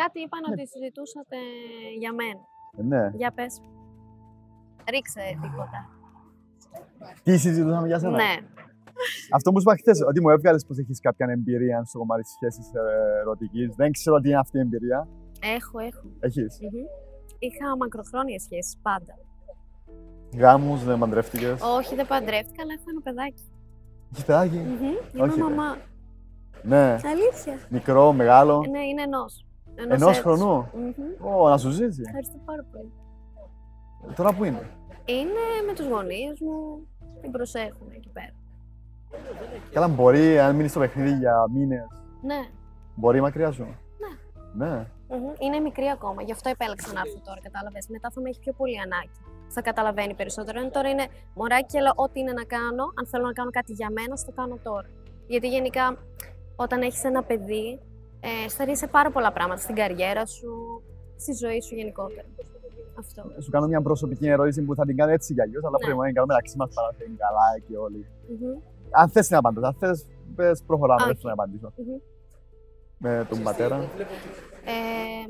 Κάτι είπαν ότι συζητούσατε για μένα. Ε, ναι. Για πες. Ρίξε τίποτα. Τι συζητούσαμε για σένα; Ναι. Αυτό που σου είπα χθες, ότι μου έβγαλες πως έχεις κάποια εμπειρία στο κομμάτι της σχέσης ερωτικής. Δεν ξέρω τι είναι αυτή η εμπειρία. Έχω, έχω. Έχεις. Μμμ. Είχα μακροχρόνιες σχέσεις πάντα. Γάμους, δεν παντρεύτηκες; Όχι, δεν παντρεύτηκα, αλλά έχω ένα παιδάκι. Έχεις παιδάκι; Μμμ. Είμαι Όχι, ρε. μαμά. Ναι. Αλήθεια. Μικρό, μεγάλο. Ναι, είναι ενός. Ενός έτους. χρονού; Μμμ. Ω, να σου ζήσει. Ευχαριστώ πάρα πολύ. Τώρα που είναι; Είναι με τους γονείς μου, την προσέχουν εκεί πέρα. Καλά, μπορεί, αν μείνεις στο παιχνίδι για μήνες, Ναι. μπορεί μακριά σου; Ναι. Ναι. Μμμ. Είναι μικρή ακόμα, γι' αυτό επέλεξα να έρθω τώρα, κατάλαβες. Μετά θα με έχει πιο πολύ ανάγκη. Θα καταλαβαίνει περισσότερο. Ενώ τώρα είναι μωράκι, αλλά ό,τι είναι να κάνω, αν θέλω να κάνω κάτι για μένα, θα το κάνω τώρα. Γιατί γενικά, όταν έχεις ένα παιδί, ε, στερείσαι πάρα πολλά πράγματα στην καριέρα σου, στη ζωή σου γενικότερα. Αυτό. Σου κάνω μια προσωπική ερώτηση που θα την κάνω έτσι για αλλιώς, αλλά Ναι. πρέπει να την κάνω μεταξύ μας παρά είναι καλά και όλοι. Μμμ. Αν θες να απαντήσω, αν θες, πες προχωράμε, δεν Όχι. θέλω να απαντήσω. Μμμ. Με τον πατέρα. Ε,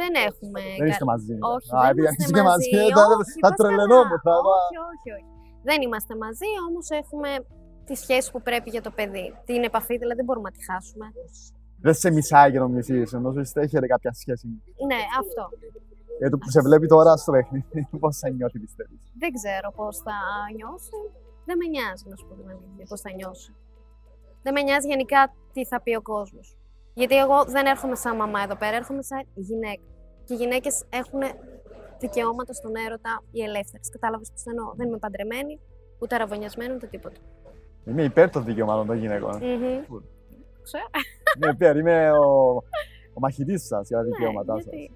δεν έχουμε. Δεν είστε κα- μαζί. Όχι, Α, δεν επειδή είμαστε είσαι και μαζί, μαζί. θα, Όχι, θα πας τρελαινόμουν. καλά. Θα, Όχι, όχι, όχι. Δεν είμαστε μαζί, όμως έχουμε τη σχέση που πρέπει για το παιδί. Την επαφή δηλαδή δεν μπορούμε να τη χάσουμε. Δεν σε μισάει και νομίζει, ενώ είστε έχετε κάποια σχέση. Ναι, αυτό. Γιατί που σε βλέπει τώρα στο παιχνίδι, πώς θα νιώθει, πιστεύεις; Δεν ξέρω πώς θα νιώσει. Δεν με νοιάζει να σου πω την αλήθεια πώς θα νιώσει. Δεν με νοιάζει γενικά τι θα πει ο κόσμος. Γιατί εγώ δεν έρχομαι σαν μαμά εδώ πέρα, έρχομαι σαν γυναίκα. Και οι γυναίκες έχουν δικαιώματα στον έρωτα οι ελεύθερες. Κατάλαβες πώς το εννοώ. Δεν είμαι παντρεμένη, ούτε αραβωνιασμένη, ούτε τίποτα. Είμαι υπέρ των δικαιωμάτων των γυναικών. Μμμ. Cool. Ξέρω. Είμαι υπέρ, είμαι ο, ο μαχητής σας για τα Ναι, δικαιώματά σας. γιατί